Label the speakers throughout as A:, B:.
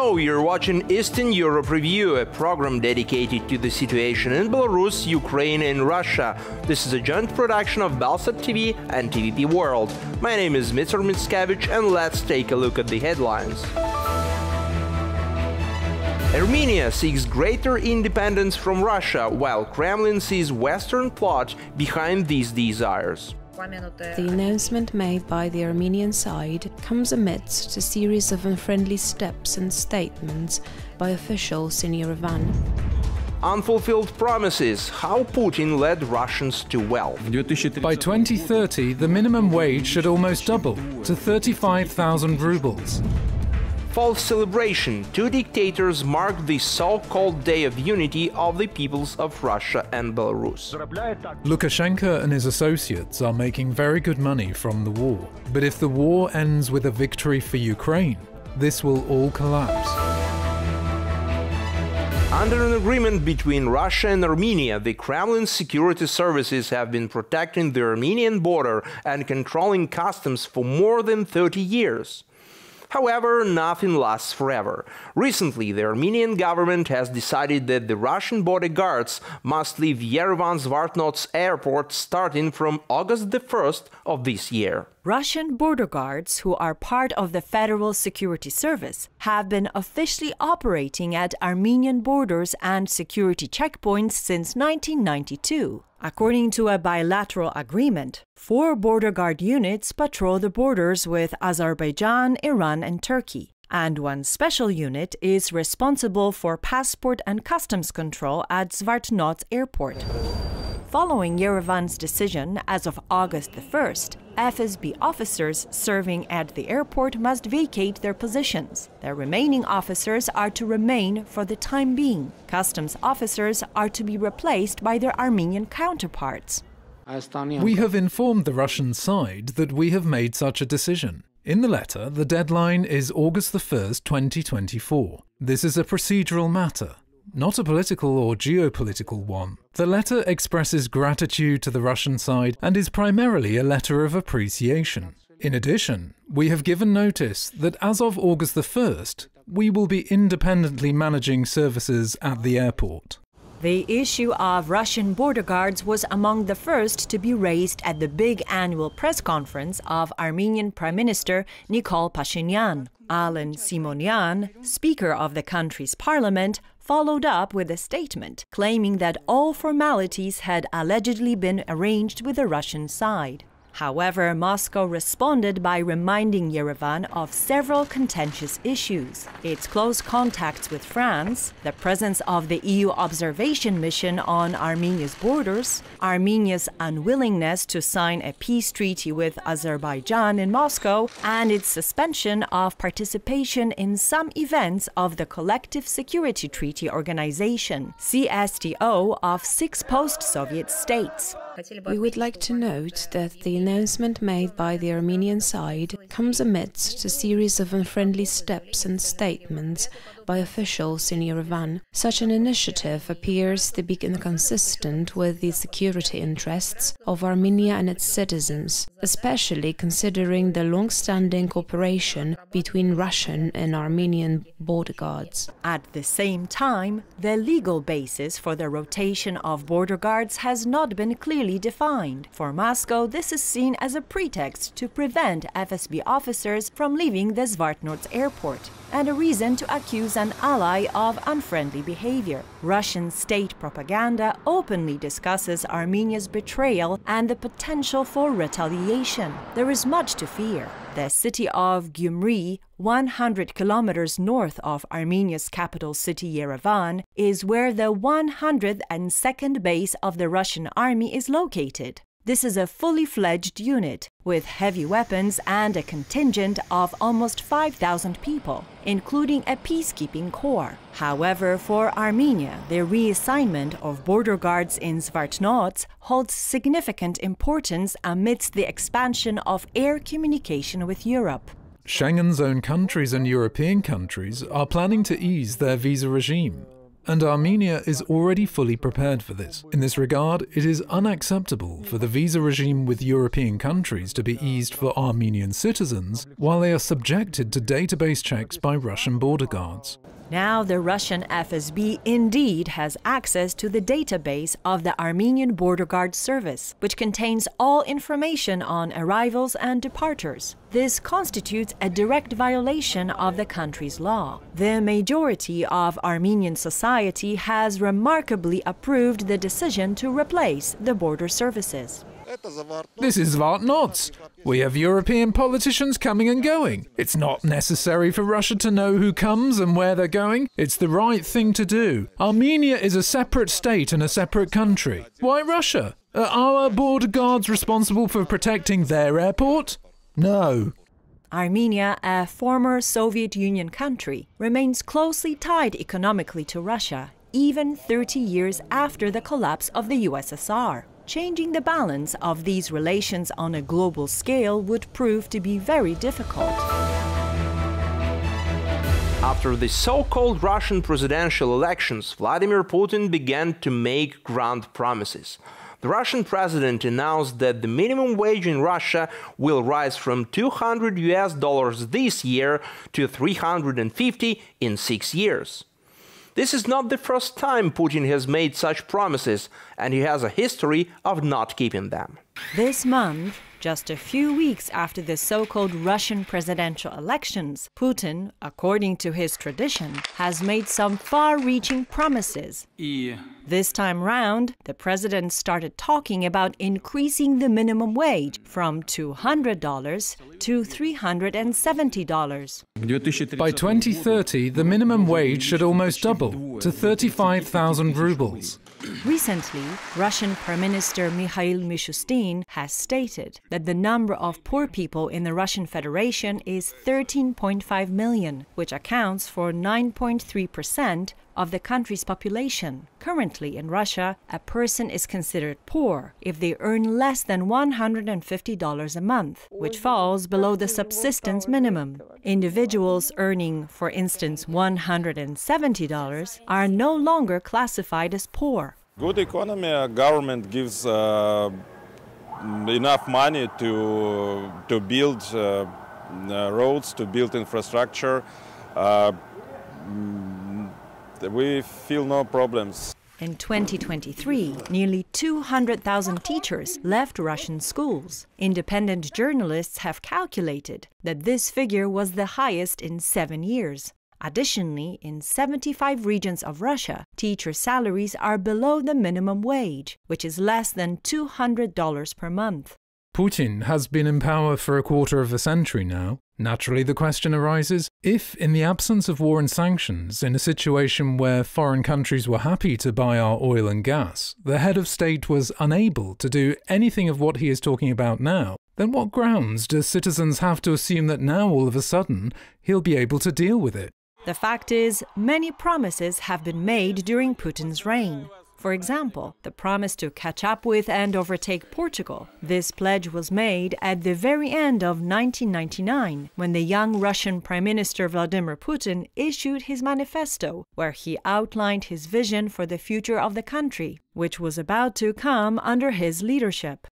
A: Hello, you're watching Eastern Europe Review, a program dedicated to the situation in Belarus, Ukraine, and Russia. This is a joint production of Belsat TV and TVP World. My name is Mr. Mickiewicz, and let's take a look at the headlines. Armenia seeks greater independence from Russia, while Kremlin sees Western plot behind these desires.
B: The announcement made by the Armenian side comes amidst a series of unfriendly steps and statements by officials in Yerevan.
A: Unfulfilled promises how Putin led Russians to wealth.
C: By 2030, the minimum wage should almost double to 35,000 rubles
A: false celebration, two dictators mark the so-called Day of Unity of the peoples of Russia and Belarus.
C: Lukashenko and his associates are making very good money from the war. But if the war ends with a victory for Ukraine, this will all collapse.
A: Under an agreement between Russia and Armenia, the Kremlin security services have been protecting the Armenian border and controlling customs for more than 30 years. However, nothing lasts forever. Recently, the Armenian government has decided that the Russian bodyguards must leave Yerevan Zvartnots airport starting from August the 1st of this year.
D: Russian border guards, who are part of the Federal Security Service, have been officially operating at Armenian borders and security checkpoints since 1992. According to a bilateral agreement, four border guard units patrol the borders with Azerbaijan, Iran, and Turkey, and one special unit is responsible for passport and customs control at Zvartnots airport. Following Yerevan's decision as of August the 1st, FSB officers serving at the airport must vacate their positions. The remaining officers are to remain for the time being. Customs officers are to be replaced by their Armenian counterparts.
C: We have informed the Russian side that we have made such a decision. In the letter, the deadline is August the 1st, 2024. This is a procedural matter not a political or geopolitical one. The letter expresses gratitude to the Russian side and is primarily a letter of appreciation. In addition, we have given notice that as of August the 1st, we will be independently managing services at the airport.
D: The issue of Russian border guards was among the first to be raised at the big annual press conference of Armenian Prime Minister Nikol Pashinyan. Alen Simonyan, Speaker of the country's parliament, followed up with a statement claiming that all formalities had allegedly been arranged with the Russian side. However, Moscow responded by reminding Yerevan of several contentious issues its close contacts with France, the presence of the EU observation mission on Armenia's borders, Armenia's unwillingness to sign a peace treaty with Azerbaijan in Moscow, and its suspension of participation in some events of the Collective Security Treaty Organization, CSTO, of six post Soviet states.
B: We would like to note that the announcement made by the Armenian side comes amidst a series of unfriendly steps and statements by officials in Yerevan. Such an initiative appears to be inconsistent with the security interests of Armenia and its citizens, especially considering the long-standing cooperation between Russian and Armenian border guards.
D: At the same time, the legal basis for the rotation of border guards has not been clearly defined. For Moscow, this is seen as a pretext to prevent FSB officers from leaving the Zvartnots airport and a reason to accuse an ally of unfriendly behavior. Russian state propaganda openly discusses Armenia's betrayal and the potential for retaliation. There is much to fear. The city of Gyumri, 100 kilometers north of Armenia's capital city Yerevan, is where the 102nd base of the Russian army is located. This is a fully fledged unit with heavy weapons and a contingent of almost 5,000 people, including a peacekeeping corps. However, for Armenia, the reassignment of border guards in Zvartnots holds significant importance amidst the expansion of air communication with Europe.
C: Schengen zone countries and European countries are planning to ease their visa regime and Armenia is already fully prepared for this. In this regard, it is unacceptable for the visa regime with European countries to be eased for Armenian citizens while they are subjected to database checks by Russian border guards.
D: Now the Russian FSB indeed has access to the database of the Armenian Border Guard Service, which contains all information on arrivals and departures. This constitutes a direct violation of the country's law. The majority of Armenian society has remarkably approved the decision to replace the border services.
C: This is Zvartnots. We have European politicians coming and going. It's not necessary for Russia to know who comes and where they're going. It's the right thing to do. Armenia is a separate state and a separate country. Why Russia? Are our border guards responsible for protecting their airport? No.
D: Armenia, a former Soviet Union country, remains closely tied economically to Russia, even 30 years after the collapse of the USSR. Changing the balance of these relations on a global scale would prove to be very difficult.
A: After the so-called Russian presidential elections, Vladimir Putin began to make grand promises. The Russian president announced that the minimum wage in Russia will rise from 200 US dollars this year to 350 in 6 years. This is not the first time Putin has made such promises, and he has a history of not keeping them.
D: This month, just a few weeks after the so called Russian presidential elections, Putin, according to his tradition, has made some far reaching promises. This time round, the president started talking about increasing the minimum wage from $200 to $370.
C: By 2030, the minimum wage should almost double to 35,000 rubles.
D: Recently, Russian Prime Minister Mikhail Mishustin has stated that the number of poor people in the Russian Federation is 13.5 million, which accounts for 9.3% of the country's population. Currently in Russia, a person is considered poor if they earn less than $150 a month, which falls below the subsistence minimum. Individuals earning, for instance, $170 are no longer classified as poor.
E: Good economy, uh, government gives uh, enough money to to build uh, uh roads, to build infrastructure. Uh, we feel no problems.
D: In 2023, nearly 200,000 teachers left Russian schools. Independent journalists have calculated that this figure was the highest in seven years. Additionally, in 75 regions of Russia, teacher salaries are below the minimum wage, which is less than $200 per month.
C: Putin has been in power for a quarter of a century now. Naturally, the question arises if, in the absence of war and sanctions, in a situation where foreign countries were happy to buy our oil and gas, the head of state was unable to do anything of what he is talking about now, then what grounds do citizens have to assume that now all of a sudden he'll be able to deal with it?
D: The fact is, many promises have been made during Putin's reign. For example, the promise to catch up with and overtake Portugal. This pledge was made at the very end of 1999, when the young Russian Prime Minister Vladimir Putin issued his manifesto, where he outlined his vision for the future of the country, which was about to come under his leadership.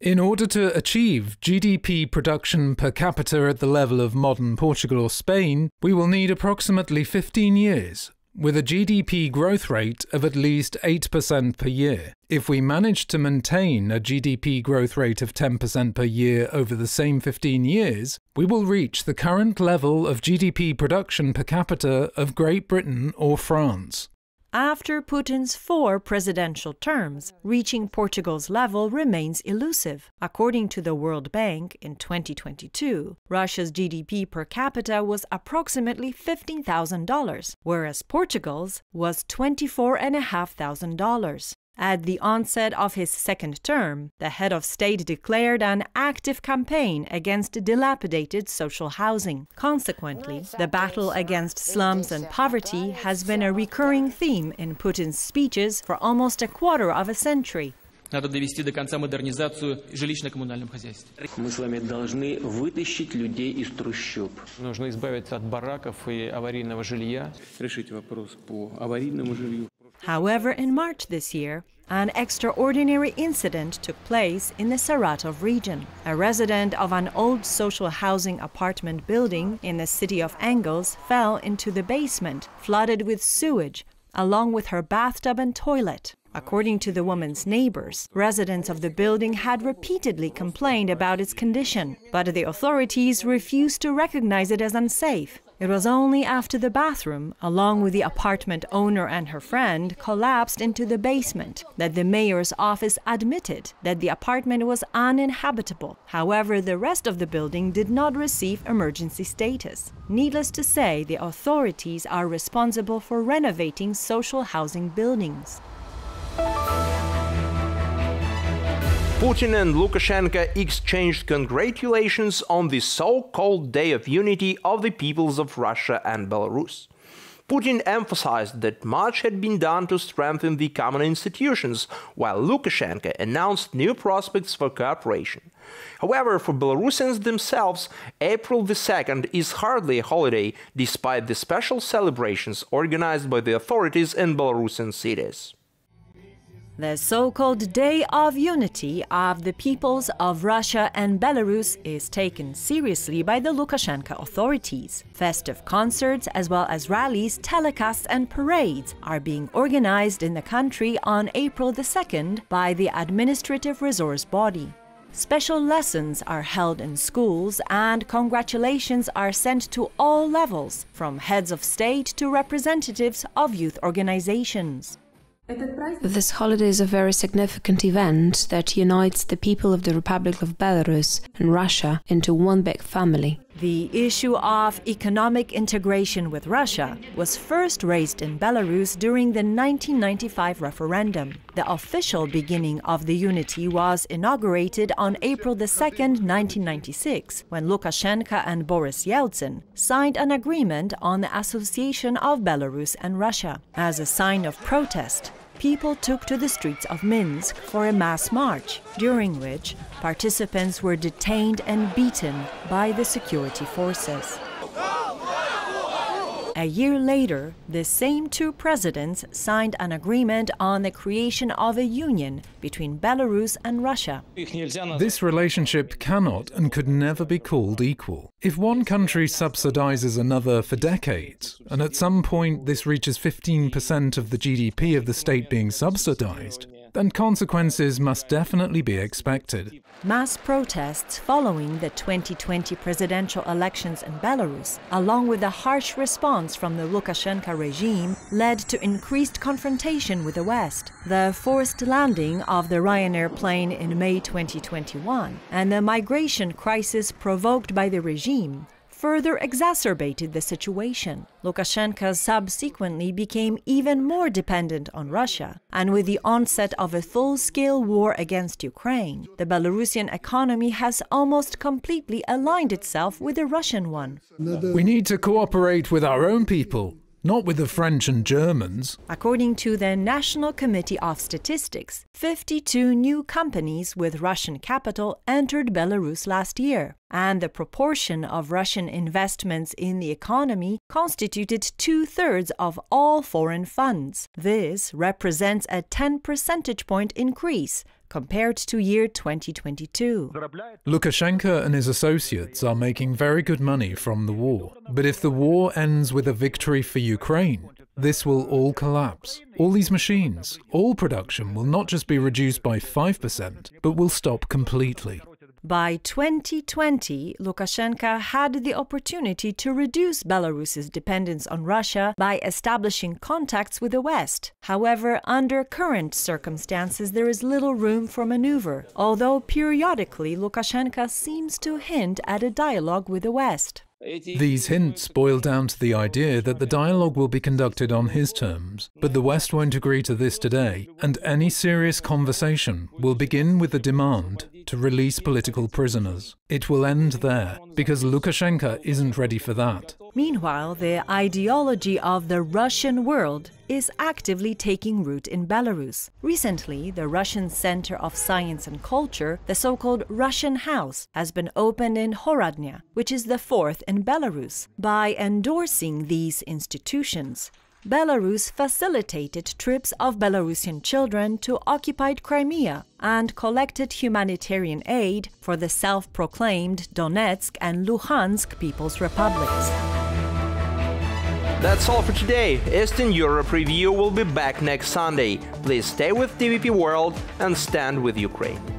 C: In order to achieve GDP production per capita at the level of modern Portugal or Spain, we will need approximately 15 years, with a GDP growth rate of at least 8% per year. If we manage to maintain a GDP growth rate of 10% per year over the same 15 years, we will reach the current level of GDP production per capita of Great Britain or France.
D: After Putin's four presidential terms, reaching Portugal's level remains elusive. According to the World Bank, in 2022, Russia's GDP per capita was approximately $15,000, whereas Portugal's was $24,500. At the onset of his second term, the head of state declared an active campaign against dilapidated social housing. Consequently, the battle against slums and poverty has been a recurring theme in Putin's speeches for almost a quarter of a century.
F: Надо довести до конца модернизацию жилищно-коммунальном хозяйстве.
G: Мы с вами должны вытащить людей из трущоб.
H: Нужно избавиться от бараков и аварийного жилья.
I: Решить вопрос по аварийному жилью.
D: However, in March this year, an extraordinary incident took place in the Saratov region. A resident of an old social housing apartment building in the city of Engels fell into the basement, flooded with sewage, along with her bathtub and toilet. According to the woman's neighbors, residents of the building had repeatedly complained about its condition, but the authorities refused to recognize it as unsafe. It was only after the bathroom, along with the apartment owner and her friend, collapsed into the basement that the mayor's office admitted that the apartment was uninhabitable. However, the rest of the building did not receive emergency status. Needless to say, the authorities are responsible for renovating social housing buildings.
A: Putin and Lukashenko exchanged congratulations on the so-called Day of Unity of the peoples of Russia and Belarus. Putin emphasized that much had been done to strengthen the common institutions, while Lukashenko announced new prospects for cooperation. However, for Belarusians themselves, April the 2nd is hardly a holiday, despite the special celebrations organized by the authorities in Belarusian cities.
D: The so called Day of Unity of the peoples of Russia and Belarus is taken seriously by the Lukashenko authorities. Festive concerts, as well as rallies, telecasts, and parades are being organized in the country on April the 2nd by the Administrative Resource Body. Special lessons are held in schools, and congratulations are sent to all levels, from heads of state to representatives of youth organizations.
B: This holiday is a very significant event that unites the people of the Republic of Belarus and Russia into one big family.
D: The issue of economic integration with Russia was first raised in Belarus during the 1995 referendum. The official beginning of the unity was inaugurated on April 2, 1996, when Lukashenko and Boris Yeltsin signed an agreement on the association of Belarus and Russia. As a sign of protest, people took to the streets of Minsk for a mass march, during which participants were detained and beaten by the security forces. A year later, the same two presidents signed an agreement on the creation of a union between Belarus and Russia.
C: This relationship cannot and could never be called equal. If one country subsidizes another for decades, and at some point this reaches 15% of the GDP of the state being subsidized, then consequences must definitely be expected.
D: Mass protests following the 2020 presidential elections in Belarus, along with a harsh response from the Lukashenko regime, led to increased confrontation with the West. The forced landing of the Ryanair plane in May 2021 and the migration crisis provoked by the regime further exacerbated the situation. Lukashenko subsequently became even more dependent on Russia, and with the onset of a full scale war against Ukraine, the Belarusian economy has almost completely aligned itself with the Russian one.
C: We need to cooperate with our own people, not with the French and Germans.
D: According to the National Committee of Statistics, 52 new companies with Russian capital entered Belarus last year, and the proportion of Russian investments in the economy constituted two thirds of all foreign funds. This represents a 10 percentage point increase compared to year 2022.
C: Lukashenko and his associates are making very good money from the war. But if the war ends with a victory for Ukraine, this will all collapse. All these machines, all production will not just be reduced by 5%, but will stop completely.
D: By 2020, Lukashenko had the opportunity to reduce Belarus's dependence on Russia by establishing contacts with the West. However, under current circumstances, there is little room for maneuver, although periodically Lukashenko seems to hint at a dialogue with the West.
C: These hints boil down to the idea that the dialogue will be conducted on his terms, but the West won't agree to this today, and any serious conversation will begin with the demand to release political prisoners. It will end there, because Lukashenko isn't ready for that.
D: Meanwhile, the ideology of the Russian world is actively taking root in Belarus. Recently, the Russian Center of Science and Culture, the so called Russian House, has been opened in Horodnya, which is the fourth in Belarus. By endorsing these institutions, Belarus facilitated trips of Belarusian children to occupied Crimea and collected humanitarian aid for the self proclaimed Donetsk and Luhansk People's Republics.
A: That's all for today. Eastern Europe Review will be back next Sunday. Please stay with TVP World and stand with Ukraine.